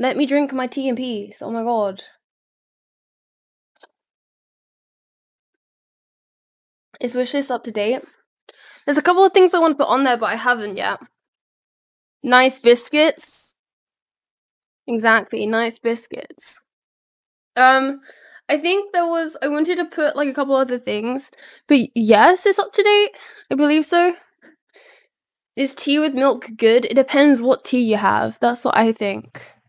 Let me drink my tea in peace. Oh my god. Is wishlist up to date? There's a couple of things I want to put on there, but I haven't yet. Nice biscuits. Exactly, nice biscuits. Um, I think there was I wanted to put like a couple other things, but yes, it's up to date. I believe so. Is tea with milk good? It depends what tea you have. That's what I think.